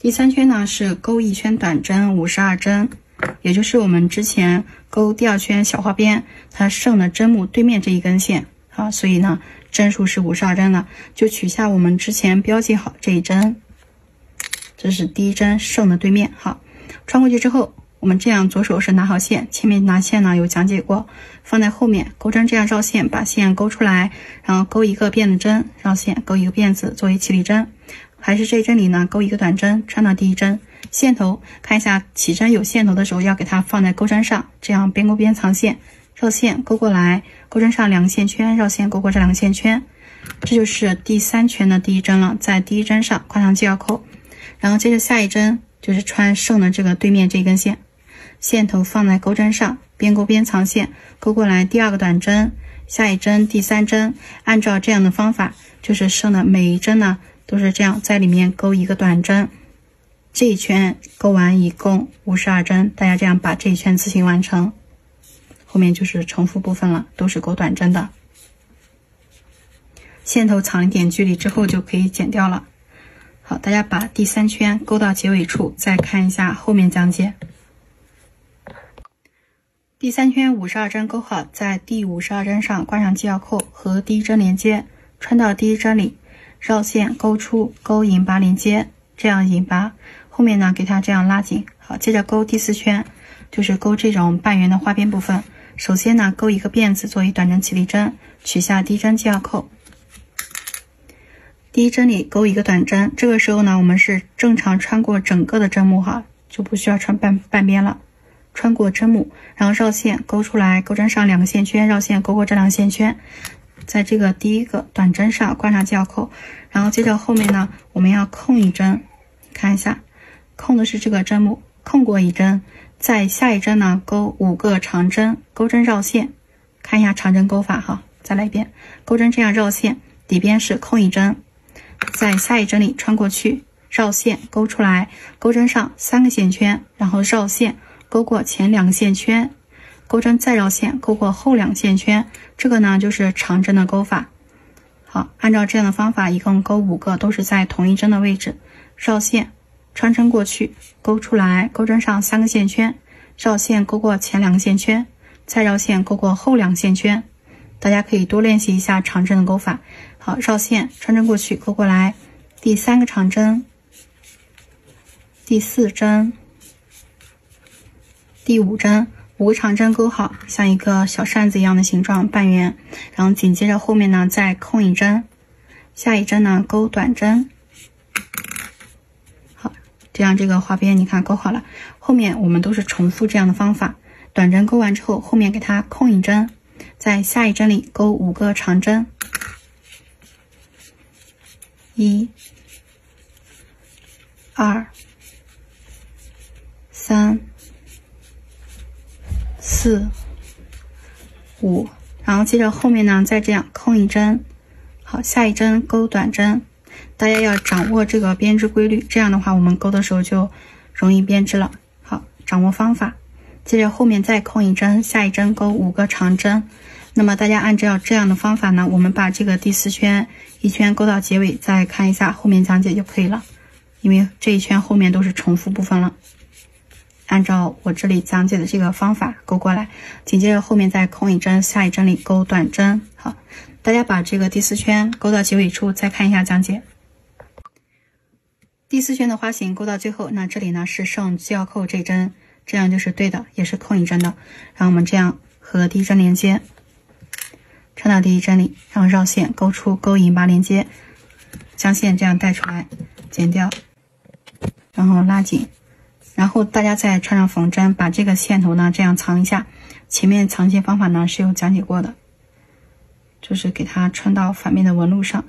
第三圈呢是钩一圈短针五十二针，也就是我们之前钩第二圈小花边它剩的针目对面这一根线啊，所以呢针数是五十二针的，就取下我们之前标记好这一针，这是第一针剩的对面。好，穿过去之后。我们这样，左手是拿好线，前面拿线呢有讲解过，放在后面钩针这样绕线，把线勾出来，然后钩一个辫子针，绕线钩一个辫子作为起立针，还是这一针里呢钩一个短针，穿到第一针。线头，看一下起针有线头的时候要给它放在钩针上，这样边钩边藏线，绕线勾过来，钩针上两个线圈，绕线勾过这两个线圈，这就是第三圈的第一针了，在第一针上挂上记号扣，然后接着下一针就是穿剩的这个对面这根线。线头放在钩针上，边钩边藏线，钩过来第二个短针，下一针第三针，按照这样的方法，就是剩的每一针呢都是这样，在里面钩一个短针，这一圈钩完一共五十二针，大家这样把这一圈自行完成，后面就是重复部分了，都是钩短针的，线头藏一点距离之后就可以剪掉了。好，大家把第三圈钩到结尾处，再看一下后面讲解。第三圈五十二针钩好，在第五十二针上挂上记号扣和第一针连接，穿到第一针里，绕线钩出，钩引拔连接，这样引拔，后面呢给它这样拉紧。好，接着钩第四圈，就是钩这种半圆的花边部分。首先呢钩一个辫子作为短针起立针，取下第一针记号扣，第一针里钩一个短针。这个时候呢我们是正常穿过整个的针目哈，就不需要穿半半边了。穿过针目，然后绕线勾出来，钩针上两个线圈，绕线勾过这两个线圈，在这个第一个短针上挂上记号扣，然后接着后面呢，我们要空一针，看一下，空的是这个针目，空过一针，在下一针呢钩五个长针，钩针绕线，看一下长针钩法哈，再来一遍，钩针这样绕线，底边是空一针，在下一针里穿过去，绕线勾出来，钩针上三个线圈，然后绕线。勾过前两个线圈，钩针再绕线钩过后两线圈，这个呢就是长针的钩法。好，按照这样的方法，一共钩五个，都是在同一针的位置，绕线穿针过去，勾出来，钩针上三个线圈，绕线勾过前两个线圈，再绕线勾过后两线圈。大家可以多练习一下长针的钩法。好，绕线穿针过去，勾过来，第三个长针，第四针。第五针五个长针钩好，像一个小扇子一样的形状半圆，然后紧接着后面呢再空一针，下一针呢钩短针，好，这样这个花边你看钩好了，后面我们都是重复这样的方法，短针钩完之后，后面给它空一针，在下一针里钩五个长针，一、二、三。四五，然后接着后面呢，再这样空一针，好，下一针钩短针，大家要掌握这个编织规律，这样的话我们钩的时候就容易编织了。好，掌握方法，接着后面再空一针，下一针钩五个长针。那么大家按照这样的方法呢，我们把这个第四圈一圈钩到结尾，再看一下后面讲解就可以了，因为这一圈后面都是重复部分了。按照我这里讲解的这个方法钩过来，紧接着后面再空一针，下一针里钩短针。好，大家把这个第四圈钩到结尾处，再看一下讲解。第四圈的花型钩到最后，那这里呢是剩系腰扣这针，这样就是对的，也是空一针的。然后我们这样和第一针连接，穿到第一针里，然后绕线钩出钩引拔连接，将线这样带出来，剪掉，然后拉紧。然后大家再穿上缝针，把这个线头呢这样藏一下。前面藏线方法呢是有讲解过的，就是给它穿到反面的纹路上，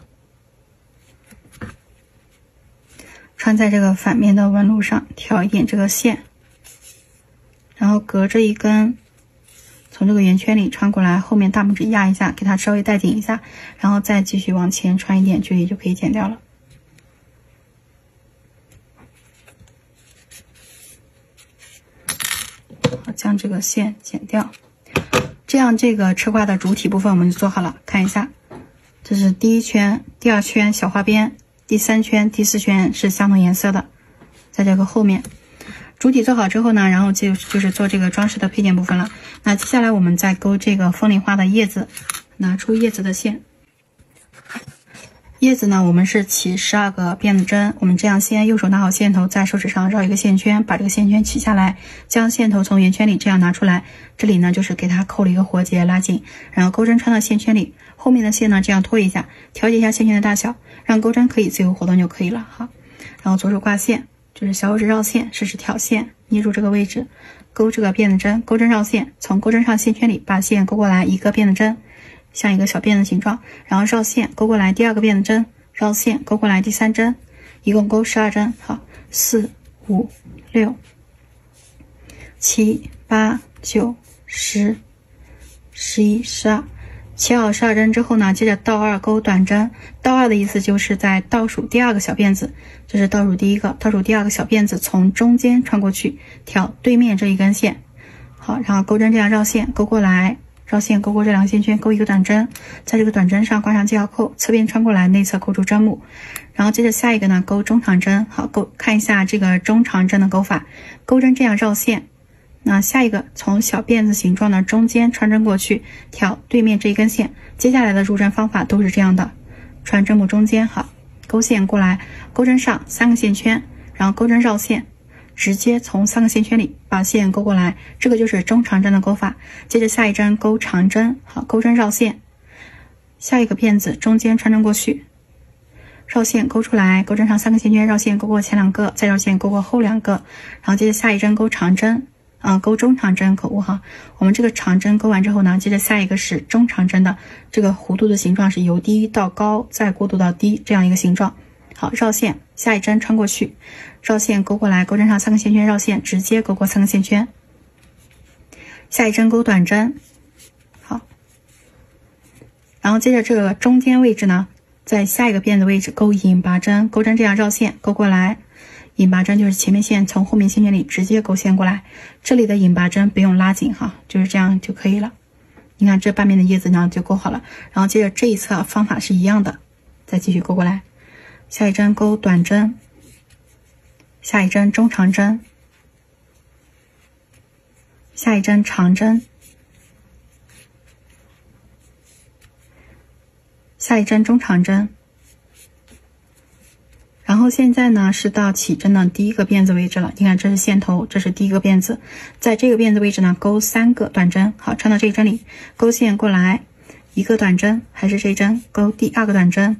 穿在这个反面的纹路上，挑一点这个线，然后隔着一根，从这个圆圈里穿过来，后面大拇指压一下，给它稍微带紧一下，然后再继续往前穿一点距离就可以剪掉了。将这个线剪掉，这样这个车挂的主体部分我们就做好了。看一下，这是第一圈、第二圈小花边，第三圈、第四圈是相同颜色的。在这个后面。主体做好之后呢，然后就就是做这个装饰的配件部分了。那接下来我们再钩这个风铃花的叶子，拿出叶子的线。叶子呢，我们是起十二个辫子针。我们这样先右手拿好线头，在手指上绕一个线圈，把这个线圈取下来，将线头从圆圈里这样拿出来。这里呢，就是给它扣了一个活结，拉紧，然后钩针穿到线圈里，后面的线呢这样拖一下，调节一下线圈的大小，让钩针可以自由活动就可以了。好，然后左手挂线。就是小手指绕线，食指挑线，捏住这个位置，钩这个辫子针，钩针绕线，从钩针上线圈里把线勾过来一个辫子针，像一个小辫子形状，然后绕线勾过来第二个辫子针，绕线勾过来第三针，一共钩十二针。好，四五六七八九十十一十二。切好十二针之后呢，接着倒二钩短针。倒二的意思就是在倒数第二个小辫子，这是倒数第一个，倒数第二个小辫子从中间穿过去，挑对面这一根线。好，然后钩针这样绕线勾过来，绕线勾过这两个线圈，勾一个短针，在这个短针上挂上记号扣，侧边穿过来，内侧勾住针目。然后接着下一个呢，钩中长针。好，钩看一下这个中长针的钩法，钩针这样绕线。那下一个从小辫子形状的中间穿针过去，挑对面这一根线。接下来的入针方法都是这样的，穿针目中间，好，勾线过来，钩针上三个线圈，然后钩针绕线，直接从三个线圈里把线勾过来，这个就是中长针的钩法。接着下一针钩长针，好，钩针绕线，下一个辫子中间穿针过去，绕线勾出来，钩针上三个线圈绕线勾过前两个，再绕线勾过后两个，然后接着下一针钩长针。啊，钩中长针口误哈。我们这个长针钩完之后呢，接着下一个是中长针的这个弧度的形状是由低到高，再过渡到低这样一个形状。好，绕线，下一针穿过去，绕线勾过来，钩针上三个线圈绕线，直接勾过三个线圈。下一针钩短针，好，然后接着这个中间位置呢，在下一个辫子位置钩引拔针，钩针这样绕线勾过来。引拔针就是前面线从后面线圈里直接勾线过来，这里的引拔针不用拉紧哈，就是这样就可以了。你看这半边的叶子呢就勾好了，然后接着这一侧方法是一样的，再继续勾过来，下一针钩短针，下一针中长针，下一针长针，下一针中长针。然后现在呢是到起针的第一个辫子位置了，你看这是线头，这是第一个辫子，在这个辫子位置呢钩三个短针，好穿到这一针里，钩线过来一个短针，还是这针钩第二个短针，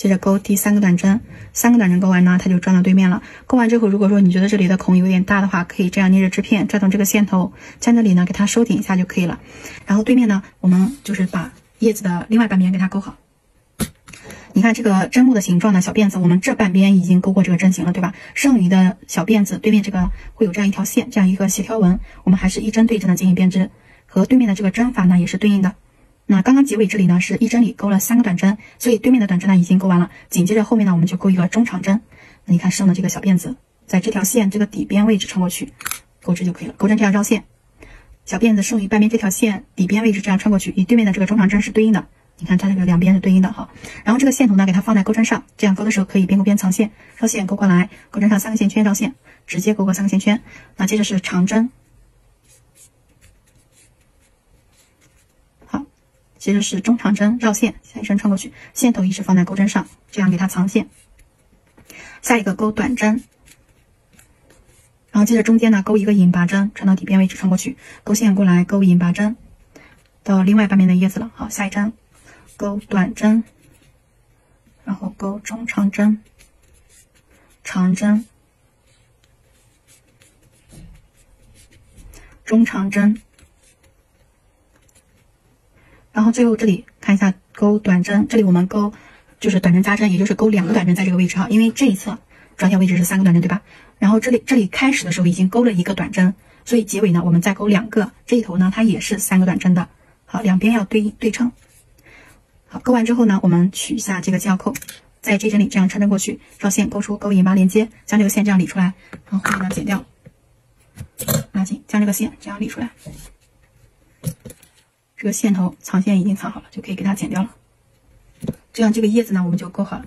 接着钩第三个短针，三个短针钩完呢，它就转到对面了。钩完之后，如果说你觉得这里的孔有点大的话，可以这样捏着织片转动这个线头，在这里呢给它收紧一下就可以了。然后对面呢，我们就是把叶子的另外半边给它钩好。你看这个针目的形状的小辫子，我们这半边已经勾过这个针形了，对吧？剩余的小辫子对面这个会有这样一条线，这样一个斜条纹，我们还是一针对针的进行编织，和对面的这个针法呢也是对应的。那刚刚结尾这里呢是一针里勾了三个短针，所以对面的短针呢已经勾完了，紧接着后面呢我们就勾一个中长针。那你看剩的这个小辫子，在这条线这个底边位置穿过去，钩织就可以了。钩针这样绕线，小辫子剩余半边这条线底边位置这样穿过去，与对面的这个中长针是对应的。你看它这个两边是对应的哈，然后这个线头呢，给它放在钩针上，这样钩的时候可以边勾边藏线，绕线勾过来，钩针上三个线圈绕线，直接勾过三个线圈。那接着是长针，接着是中长针绕线，下一针穿过去，线头一直放在钩针上，这样给它藏线。下一个钩短针，然后接着中间呢勾一个引拔针，穿到底边位置穿过去，勾线过来，勾引拔针，到另外半边的叶子了。好，下一针。钩短针，然后钩中长针、长针、中长针，然后最后这里看一下钩短针，这里我们钩就是短针加针，也就是钩两个短针在这个位置哈，因为这一侧转角位置是三个短针对吧？然后这里这里开始的时候已经钩了一个短针，所以结尾呢我们再钩两个，这一头呢它也是三个短针的，好，两边要对应对称。好，钩完之后呢，我们取下这个记号扣，在这针里这样穿针过去，绕线勾出钩引拔连接，将这个线这样理出来，然后后面呢剪掉，拉紧，将这个线这样理出来。这个线头藏线已经藏好了，就可以给它剪掉了。这样这个叶子呢，我们就勾好了。